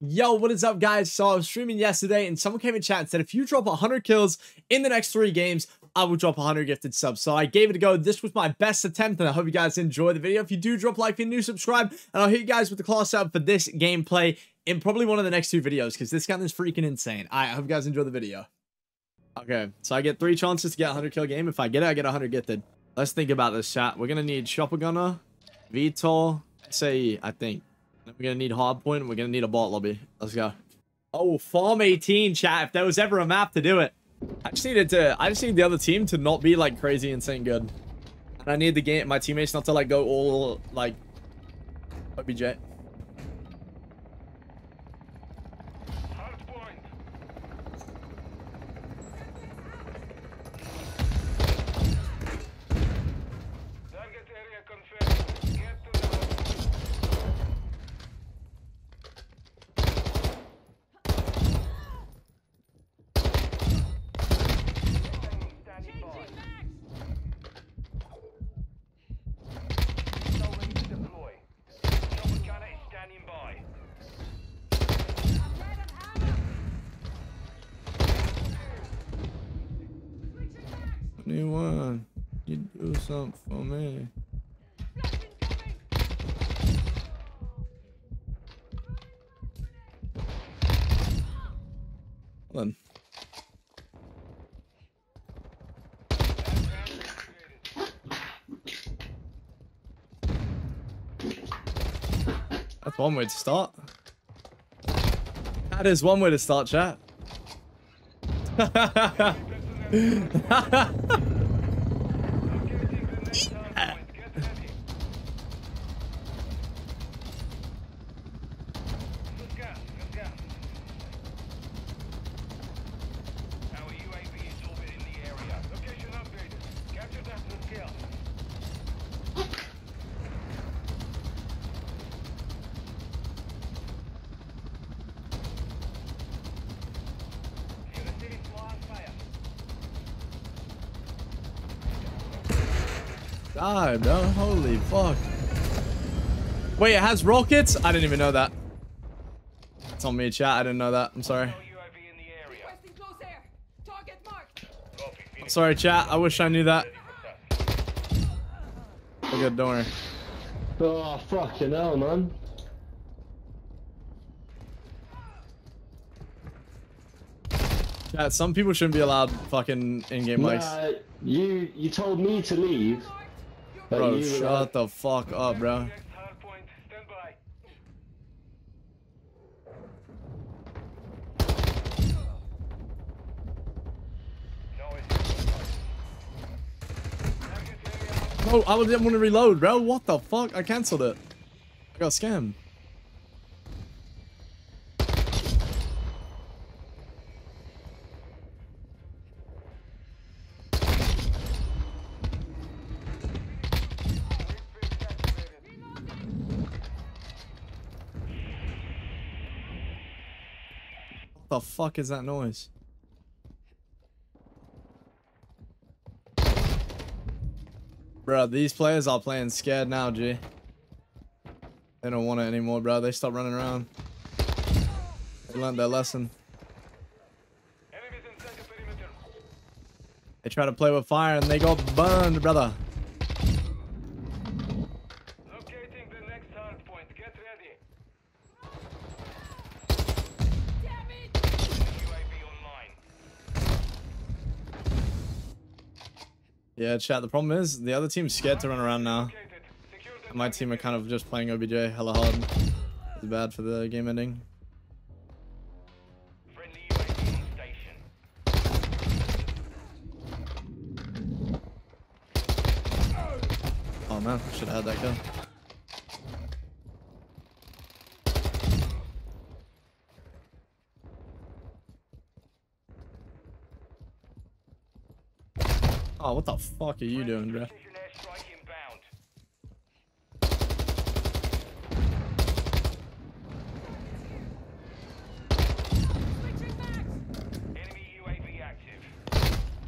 Yo, what is up, guys? So I was streaming yesterday, and someone came in chat and said, if you drop 100 kills in the next three games, I will drop 100 gifted subs. So I gave it a go. This was my best attempt, and I hope you guys enjoy the video. If you do, drop like, if you're new, subscribe, and I'll hit you guys with the class up for this gameplay in probably one of the next two videos, because this gun is freaking insane. I hope you guys enjoy the video. Okay, so I get three chances to get a 100 kill game. If I get it, I get 100 gifted. Let's think about this, chat. We're going to need Chopper Gunner, VTOL, SAE, I think. We're gonna need hardpoint. We're gonna need a bot lobby. Let's go. Oh, farm 18, chat. If there was ever a map to do it, I just needed to. I just need the other team to not be like crazy insane good, and I need the game, my teammates not to like go all like OBJ. Anyone, you do something for me. Hold. That's one way to start. That is one way to start, chat. God, bro. Holy fuck. Wait, it has rockets? I didn't even know that. It's on me, chat. I didn't know that. I'm sorry. I'm sorry, chat. I wish I knew that. We're good, don't worry. Oh, fucking hell, man. Chat, some people shouldn't be allowed fucking in-game Nah, mics. you you told me to leave. But Bro, shut like- the fuck up, bro. Bro, I didn't want to reload, bro. What the fuck? I cancelled it. I got scammed. The fuck is that noise? Bro, these players are playing scared now, G. They don't want it anymore, bro. They stop running around. They learned their lesson. They try to play with fire and they got burned, brother. Yeah, chat. The problem is the other team's scared to run around now. Located. Secure the And my team are kind of just playing OBJ hella hard. It's bad for the game ending. friendly UAV on station. Oh man, I should have had that gun. Oh, what the fuck are you doing, bro?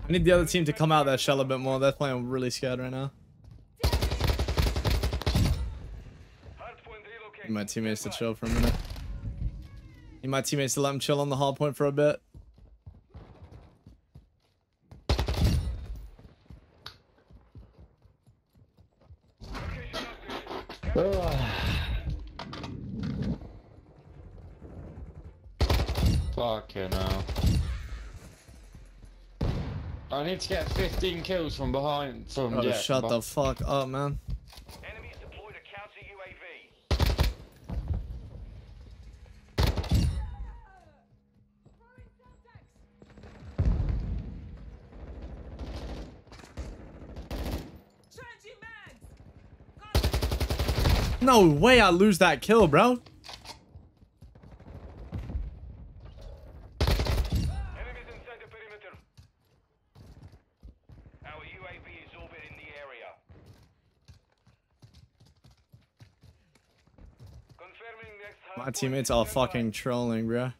I need the other team to come out their shell a bit more. They're playing really scared right now. Need my teammates to chill for a minute. Need my teammates to let them chill on the hard point for a bit. Fucking hell. I need to get 15 kills from behind. From Oh, yeah, shut the fuck up, man. No way I lose that kill, bro. Enemies inside the perimeter. Our UAV is orbiting the area. Confirming next hard My teammates are fucking trolling, bro.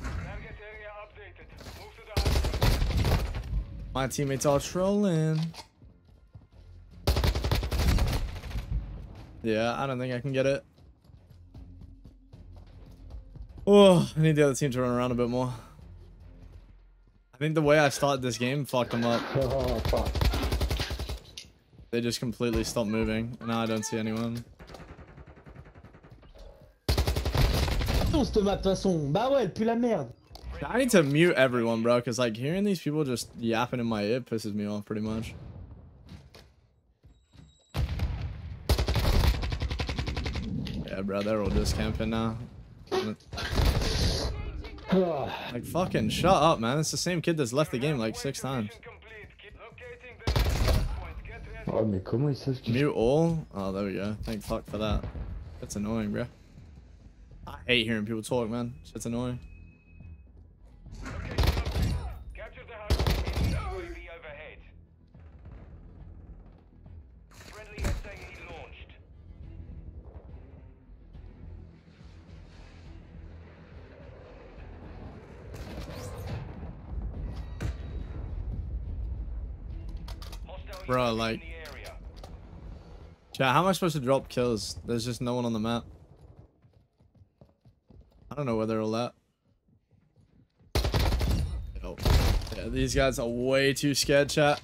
Target area updated. Move to the hard point. My teammates all trolling. Yeah, I don't think I can get it. Oh, I need the other team to run around a bit more. I think the way I started this game fucked them up. Oh, oh, oh, fuck. They just completely stopped moving. Now I don't see anyone. On cette map de toute façon. Bah ouais, elle pue la merde. I need to mute everyone, bro, because like hearing these people just yapping in my ear pisses me off pretty much. Yeah, bro, they're all just camping now. Like fucking shut up, man. It's the same kid that's left the game like six times. Mission complete. Keep locating the next hard point. Get ready. Mais comment ils savent qu'ils Mute all? Oh, there we go. Thank fuck for that. That's annoying, bro. I hate hearing people talk, man. Shit's annoying. Bro, like- Chat, how am I supposed to drop kills? There's just no one on the map. I don't know where they're all at. Yo. Yeah, these guys are way too scared, chat.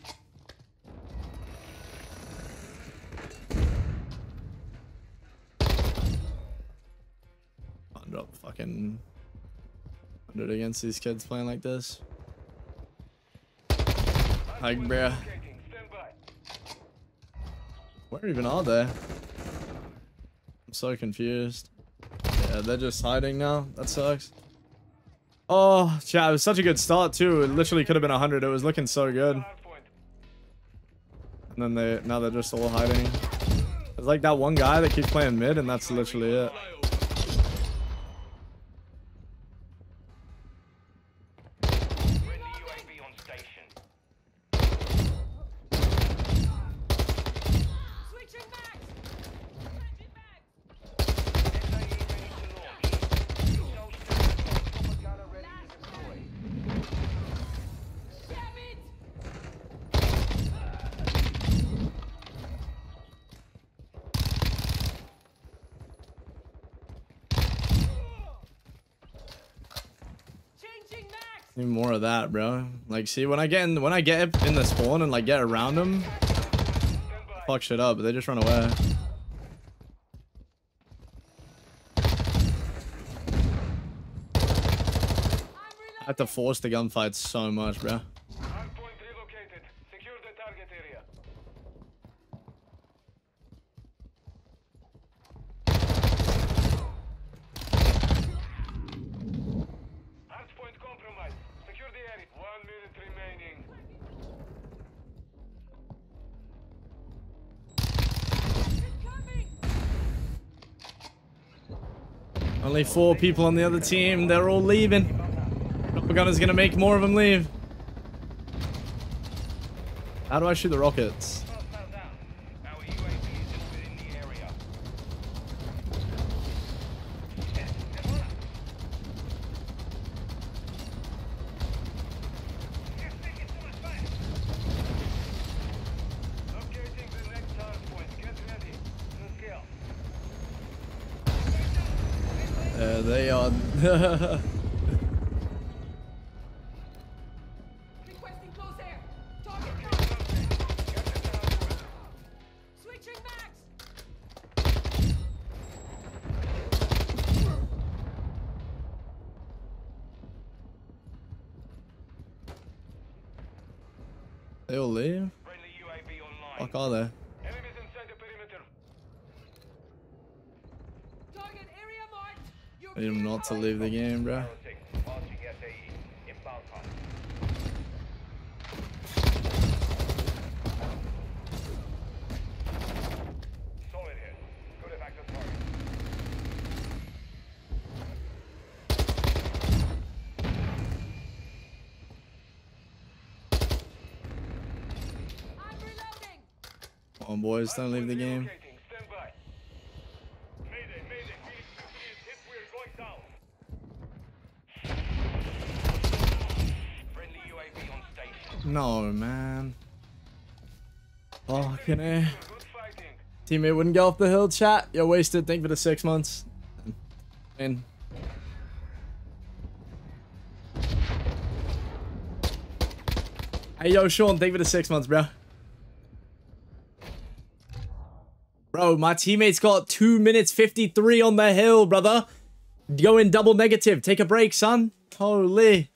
I'll drop fucking 100 against these kids playing like this. Like, bruh. Where even are they? I'm so confused. Yeah, they're just hiding now. That sucks. Oh, chat, it was such a good start too. It literally could have been 100. It was looking so good. And then they now they're just all hiding. It's like that one guy that keeps playing mid and that's literally it. Need more of that, bro. Like, see, when I get in, when I get in the spawn and like get around them, fuck shit up. But they just run away. I have to force the gunfight so much, bro. Only four people on the other team. They're all leaving. Propaganda's gonna make more of them leave. How do I shoot the rockets? They are. Requesting close air. Target cover. Switching max. They'll leave. Friendly UAV online. Fuck are they? Need them not to leave the game, bro. Arrow 6. Launching SAE. Inbound hunt. Solid hit. Good effective target. I'm reloading. Come boys, don't leave the game. No, man. Fucking A. Teammate wouldn't go off the hill, chat. You're wasted. Thank you for the six months. Hey, yo, Sean, thank you for the six months, bro. Bro, my teammate's got two minutes 53 on the hill, brother. Going double negative. Take a break, son. Holy.